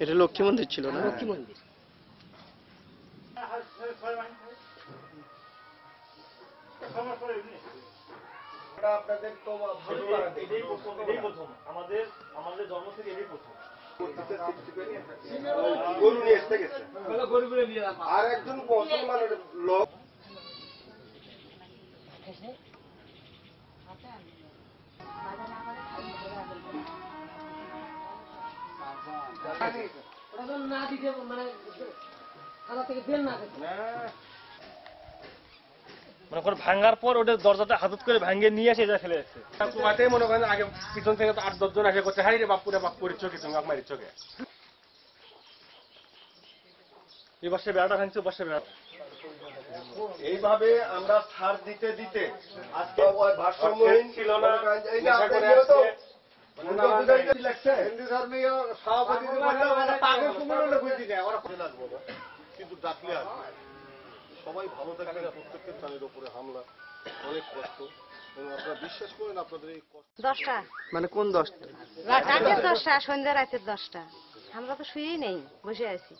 এটা লক্ষ্মী মন্দির ছিল না? লক্ষ্মী মন্দির। আমাদের আমাদের জন্ম থেকে এটাই প্রথম। গরু নিয়ে এসে গেছে। আর একজন মুসলমানের লোক না দিতে মানে থেকে বেল না মনে করো ভাঙার পর ওটা দরজাটা হাতত করে ভাঙিয়ে নিয়ে এসে এটা ফেলে যাচ্ছে কুমাতেই মনে করেন আগে পিছন থেকে তো আট দশজন আসে করছে হারি রে বাপ পুরে বাপ পরির চোখে সঙ্গে চোখে। এই বর্ষে বেড়াটা ভাঙছে বর্ষে এইভাবে আমরা ছাড় দিতে দিতে আজকে ভারসাম্যহীন ছিল না, এই যে নেশা করে আপনার ইয়ে তো, আসছে। দুর্গাপূজায় কি লাগছে? হিন্দু ধর্মীয় সভাপতি পাগল কুমড়ো বুঝি না ওরা লাগবো না কিন্তু ডাকলে আসবে সবাই ভালো থাকবেন প্রাণীর হামলা অনেক কষ্ট। আপনারা বিশ্বাস করেন আপনাদের এই দশটা। মানে কোন দশটা? রাতের দশটা সন্ধ্যা রাতের দশটা। আমরা তো শুয়েই নেই বসে আছি।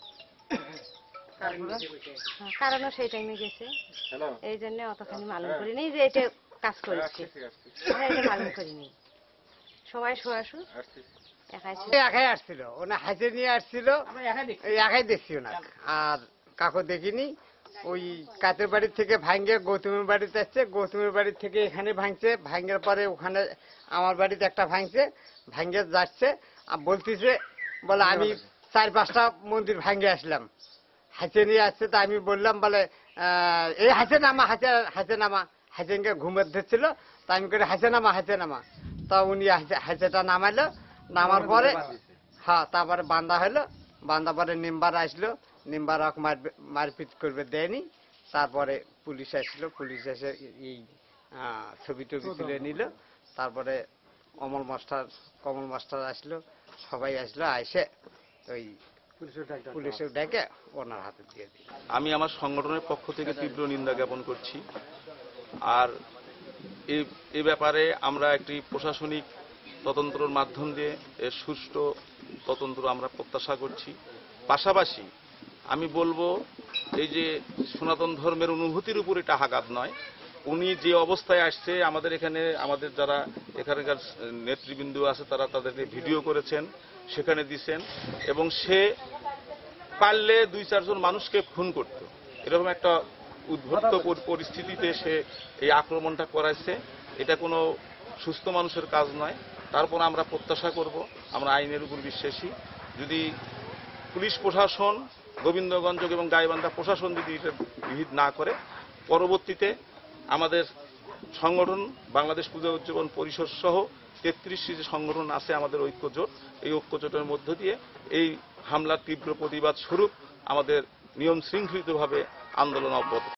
হ্যাঁ, কারণও সেই টাইমে গেছে। এই জন্য অতখানি মালুম করিনি যে এটা কাজ করেছে। এটা মালুম করিনি সবাই শোয়াশু একাই একাই আসছিল ওনা নিয়ে আসছিল একাই দেখছি। আর কাকু দেখিনি ওই কাতের বাড়ির থেকে ভাঙ্গে গৌতমের বাড়িতে আসছে গৌতমের বাড়ির থেকে এখানে ভাঙছে ভাঙ্গের পরে ওখানে আমার বাড়িতে একটা ভাঙছে ভাঙ্গে যাচ্ছে আর বলতেছে বলে আমি চার পাঁচটা মন্দির ভাঙ্গে আসলাম। হাতে নিয়ে আসছে তা আমি বললাম বলে আহ, এই হাসে নামা হাসে হাসে নামা। হাসেনকে ঘুমের ধরছিল তা আমি করে হাসে নামা হাসে নামা। তা উনি হাসে- নামাইলো নামার পরে হ্যাঁ তারপরে বান্দা হলো বান্দা পরে নিম্বার আসলো নিম্বার রক মারপিট করবে দেয়নি তারপরে পুলিশ আসলো পুলিশ এসে এই ছবি টবি তুলে নিল তারপরে অমল মাস্টার কমল মাস্টার আসলো সবাই আসলো আইসে ওই পুলিশের ডেকে ওনার হাতে দিয়ে দিল। আমি আমার সংগঠনের পক্ষ থেকে তীব্র নিন্দা জ্ঞাপন করছি। আর এ ব্যাপারে আমরা একটি প্রশাসনিক তদন্তর মাধ্যম দিয়ে এর সুষ্ঠু তদন্ত আমরা প্রত্যাশা করছি। পাশাপাশি আমি বলব, এই যে সনাতন ধর্মের অনুভূতির উপর এটা হাগাত নয়। উনি যে অবস্থায় আসছে, আমাদের এখানে, আমাদের যারা এখানকার নেতৃবৃন্দ আছে, তারা তাদেরকে ভিডিও করেছেন, সেখানে দিছেন এবং সে পারলে দুই চারজন মানুষকে খুন করত। এরকম একটা উদ্ভক্ত পরি- পরিস্থিতিতে সে এই আক্রমণটা করাইছে। এটা কোনো সুস্থ মানুষের কাজ নয়। তারপর আমরা প্রত্যাশা করব আমরা আইনের উপর বিশ্বাসী। যদি পুলিশ প্রশাসন গোবিন্দগঞ্জ এবং গাইবান্ধা প্রশাসন যদি এটা বিহিত না করে পরবর্তীতে আমাদের সংগঠন বাংলাদেশ পূজা উদযাপন পরিষদ সহ তেত্রিশটি যে সংগঠন আছে আমাদের ঐক্যজোট এই ঐক্যজোটের মধ্য দিয়ে এই হামলার তীব্র প্রতিবাদ স্বরূপ আমাদের নিয়ম শৃঙ্খলিতভাবে আন্দোলন অব্যাহত।